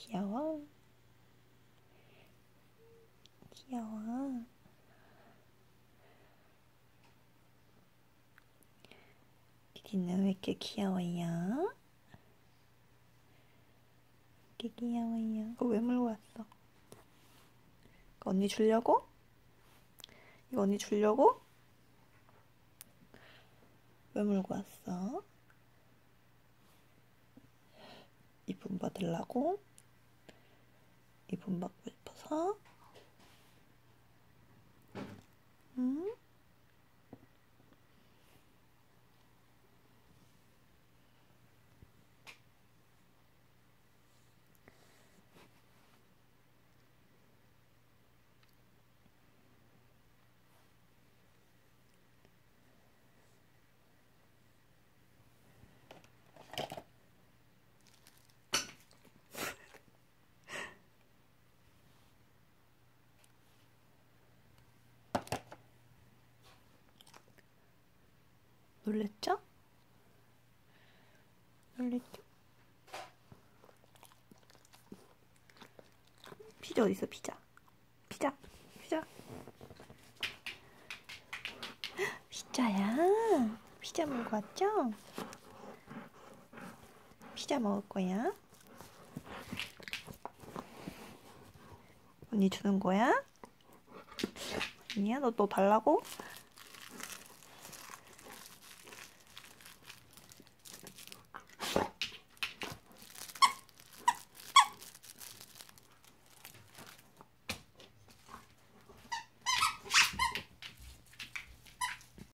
귀여워. 귀여워. 디디는 왜 이렇게 귀여워요? 이렇게 귀여워요. 그거 왜 물고 왔어? 이거 언니 주려고? 이거 언니 주려고? 왜 물고 왔어? 이쁨 받으려고? 이쁨 받고 싶어서? 놀랬죠? 놀랬죠? 피자 어디 있어 피자? 피자, 피자. 피자야. 피자 먹고 왔죠? 피자 먹을 거야? 언니 주는 거야? 아니야? 너 또 달라고?